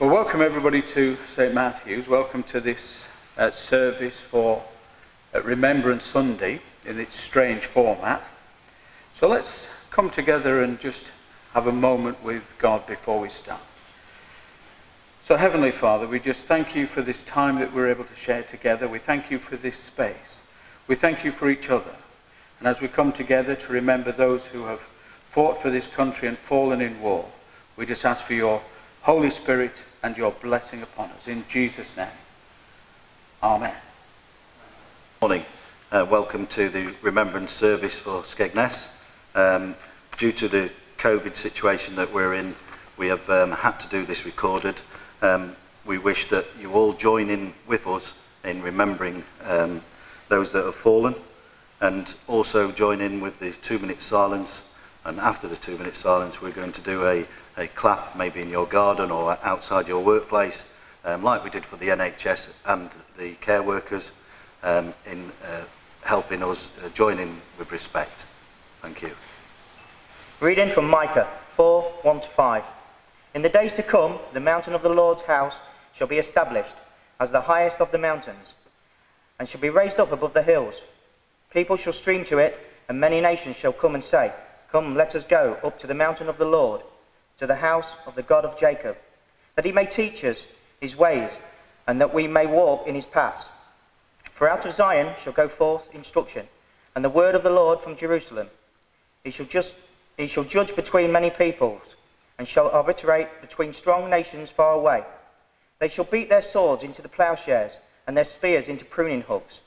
Well, welcome everybody to St. Matthew's. Welcome to this uh, service for uh, Remembrance Sunday in its strange format. So let's come together and just have a moment with God before we start. So, Heavenly Father, we just thank you for this time that we're able to share together. We thank you for this space. We thank you for each other. And as we come together to remember those who have fought for this country and fallen in war, we just ask for your Holy Spirit and your blessing upon us. In Jesus' name. Amen. Morning. Uh, welcome to the remembrance service for Skegness. Um, due to the COVID situation that we're in, we have um, had to do this recorded. Um, we wish that you all join in with us in remembering um, those that have fallen and also join in with the two minute silence. And after the two minute silence, we're going to do a a clap maybe in your garden or outside your workplace, um, like we did for the NHS and the care workers um, in uh, helping us uh, join in with respect. Thank you. Reading from Micah 4 1 to 5. In the days to come, the mountain of the Lord's house shall be established as the highest of the mountains, and shall be raised up above the hills. People shall stream to it, and many nations shall come and say, Come, let us go up to the mountain of the Lord to the house of the God of Jacob, that he may teach us his ways, and that we may walk in his paths. For out of Zion shall go forth instruction, and the word of the Lord from Jerusalem. He shall, just, he shall judge between many peoples, and shall arbitrate between strong nations far away. They shall beat their swords into the plowshares, and their spears into pruning hooks.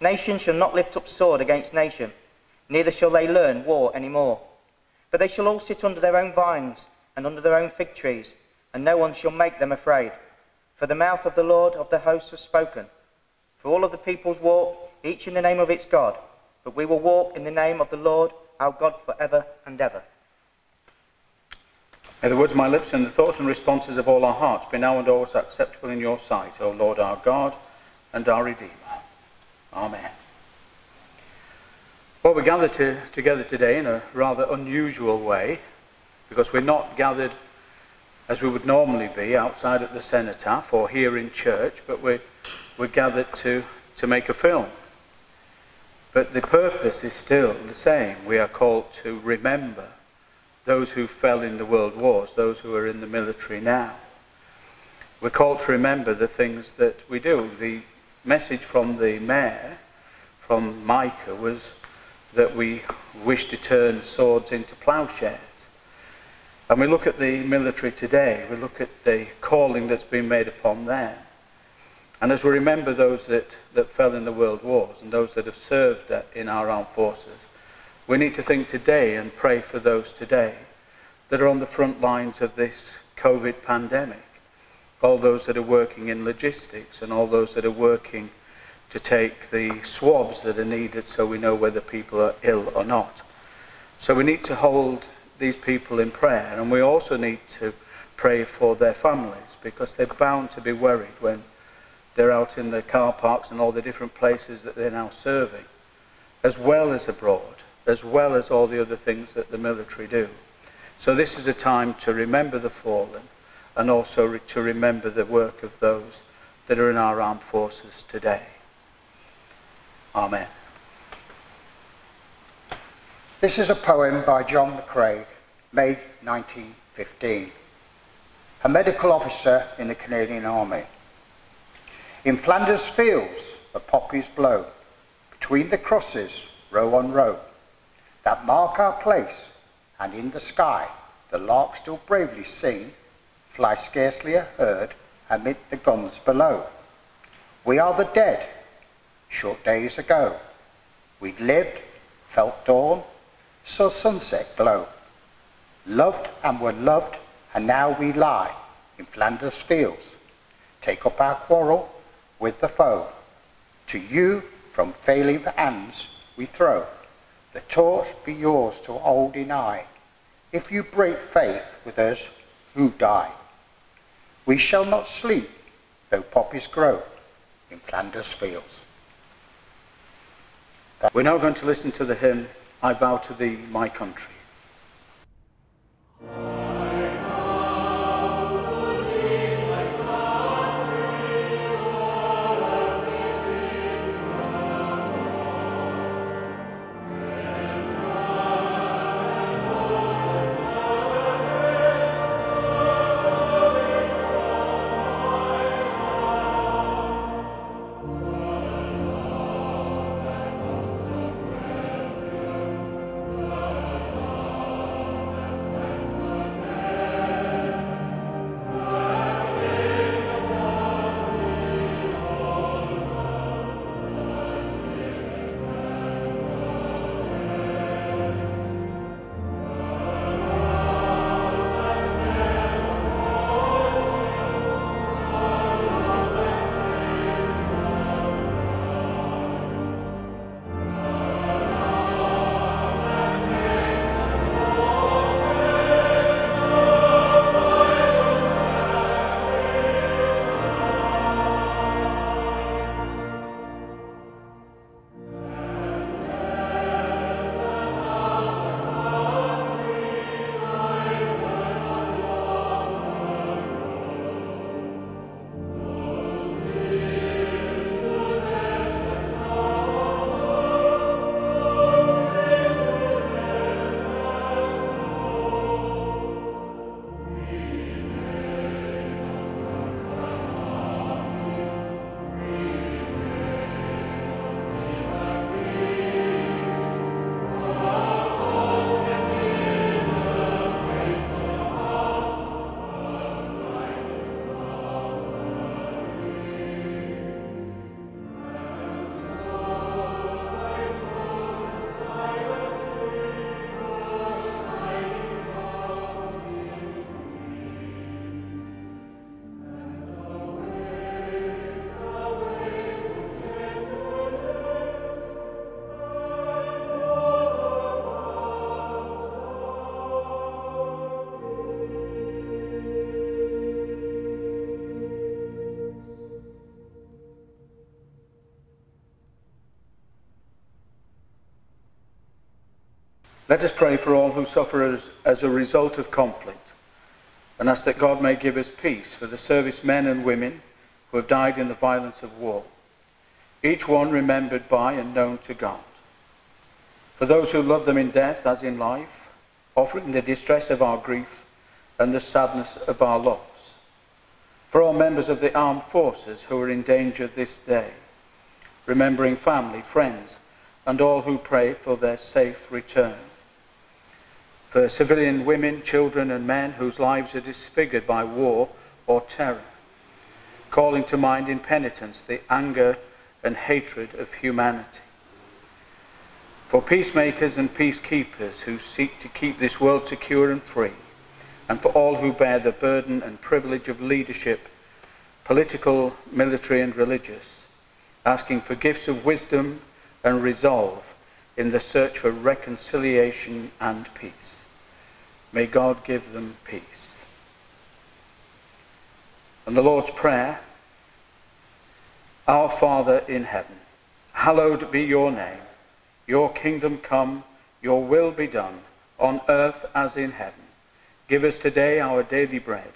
Nation shall not lift up sword against nation, neither shall they learn war any more. But they shall all sit under their own vines, and under their own fig trees, and no one shall make them afraid. For the mouth of the Lord of the hosts has spoken. For all of the peoples walk, each in the name of its God, but we will walk in the name of the Lord our God forever and ever. May the words of my lips and the thoughts and responses of all our hearts be now and always acceptable in your sight, O Lord our God and our Redeemer. Amen. Well, we gather to, together today in a rather unusual way because we're not gathered as we would normally be outside at the cenotaph or here in church, but we're, we're gathered to, to make a film. But the purpose is still the same. We are called to remember those who fell in the world wars, those who are in the military now. We're called to remember the things that we do. The message from the mayor, from Micah, was that we wish to turn swords into plowshares. And we look at the military today, we look at the calling that's been made upon them. And as we remember those that, that fell in the world wars and those that have served in our armed forces, we need to think today and pray for those today that are on the front lines of this COVID pandemic. All those that are working in logistics and all those that are working to take the swabs that are needed so we know whether people are ill or not. So we need to hold these people in prayer. And we also need to pray for their families because they're bound to be worried when they're out in the car parks and all the different places that they're now serving, as well as abroad, as well as all the other things that the military do. So this is a time to remember the fallen and also to remember the work of those that are in our armed forces today. Amen. This is a poem by John McCrae, May 1915. A medical officer in the Canadian Army. In Flanders fields, the poppies blow, between the crosses, row on row, that mark our place, and in the sky, the larks still bravely sing, fly scarcely a herd amid the guns below. We are the dead, short days ago. We'd lived, felt dawn, saw sunset glow. Loved and were loved, and now we lie in Flanders fields. Take up our quarrel with the foe. To you, from failing hands, we throw. The torch be yours to hold in eye. If you break faith with us who die. We shall not sleep, though poppies grow in Flanders fields. We're now going to listen to the hymn I Vow to Thee, My Country. Let us pray for all who suffer as, as a result of conflict and ask that God may give us peace for the service men and women who have died in the violence of war, each one remembered by and known to God. For those who love them in death as in life, offering the distress of our grief and the sadness of our loss. For all members of the armed forces who are in danger this day, remembering family, friends, and all who pray for their safe return. For civilian women, children, and men whose lives are disfigured by war or terror, calling to mind in penitence the anger and hatred of humanity. For peacemakers and peacekeepers who seek to keep this world secure and free, and for all who bear the burden and privilege of leadership, political, military, and religious, asking for gifts of wisdom and resolve in the search for reconciliation and peace. May God give them peace. And the Lord's Prayer Our Father in heaven, hallowed be your name. Your kingdom come, your will be done, on earth as in heaven. Give us today our daily bread.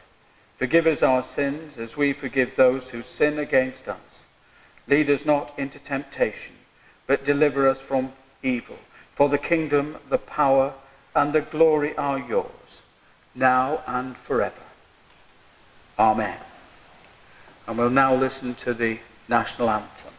Forgive us our sins as we forgive those who sin against us. Lead us not into temptation, but deliver us from evil. For the kingdom, the power, and the glory are yours, now and forever. Amen. And we'll now listen to the national anthem.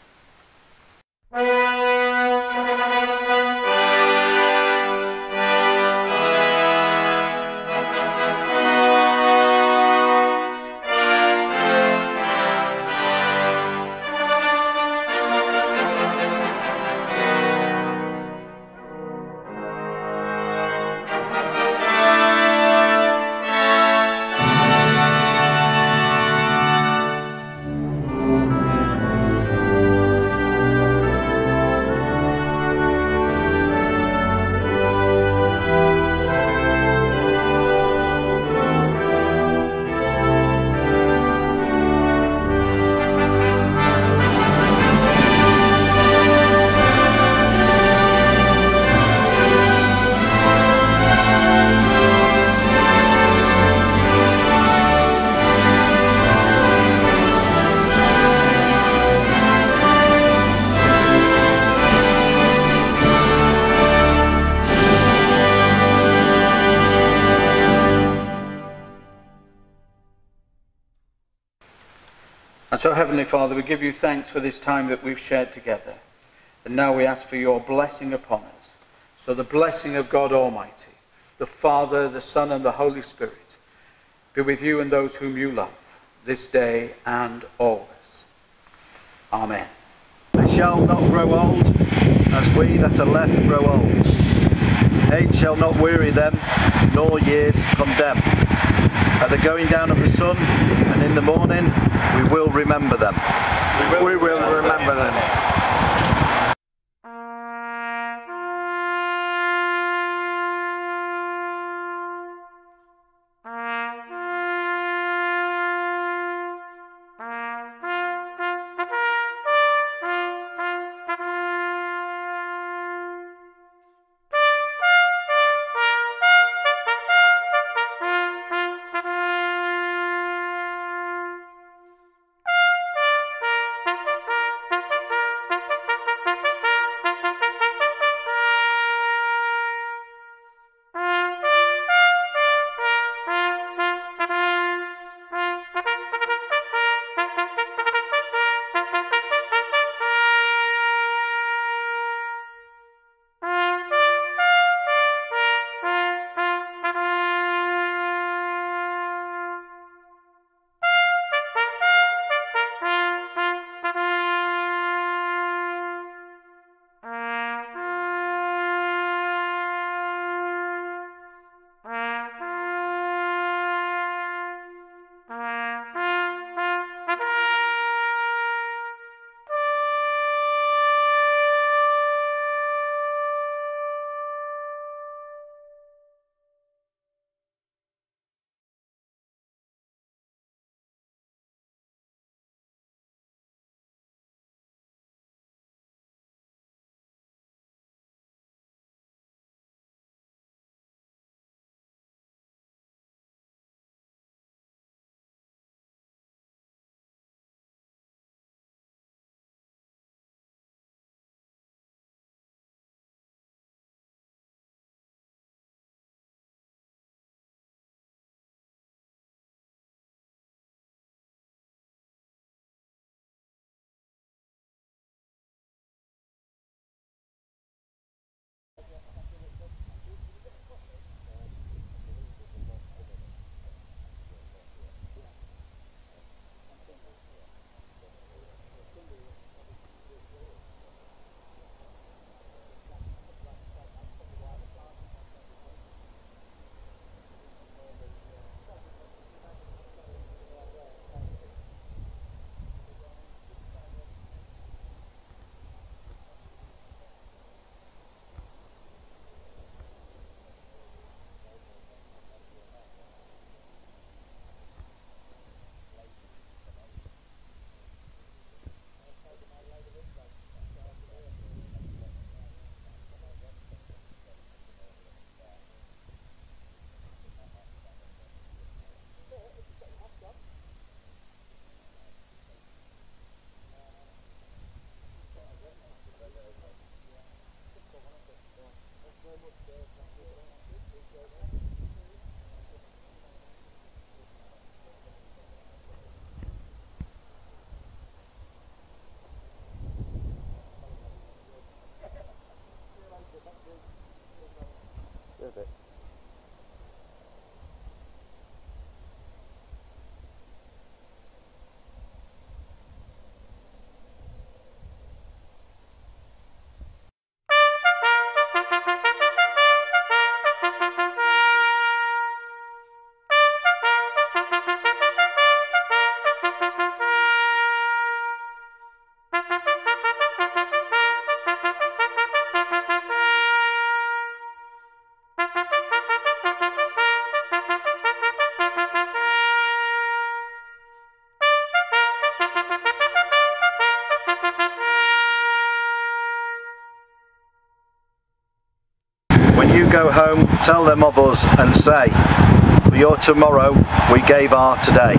And so, Heavenly Father, we give you thanks for this time that we've shared together. And now we ask for your blessing upon us. So the blessing of God Almighty, the Father, the Son, and the Holy Spirit be with you and those whom you love, this day and always. Amen. They shall not grow old, as we that are left grow old. Age shall not weary them, nor years condemn. At the going down of the sun and in the morning, will remember them. We will remember them. go home, tell them of us and say, for your tomorrow we gave our today.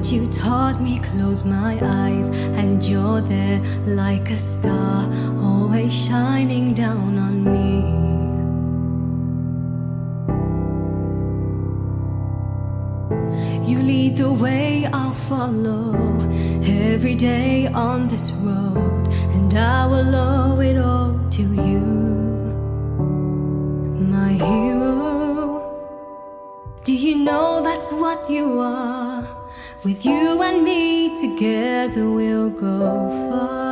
What you taught me, close my eyes, and you're there like a star, always shining down on me. You lead the way, I'll follow every day on this road, and I will owe it all to you, my hero. Do you know that's what you are? With you and me together, we'll go far.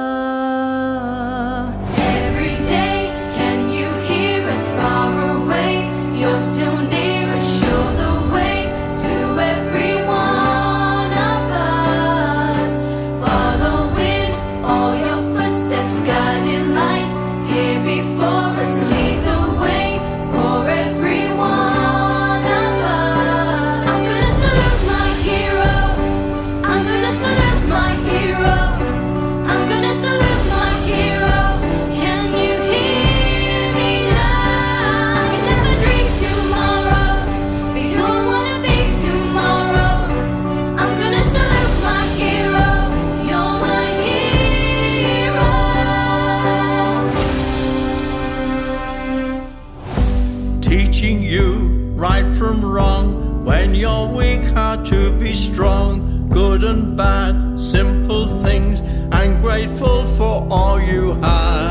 grateful for all you have.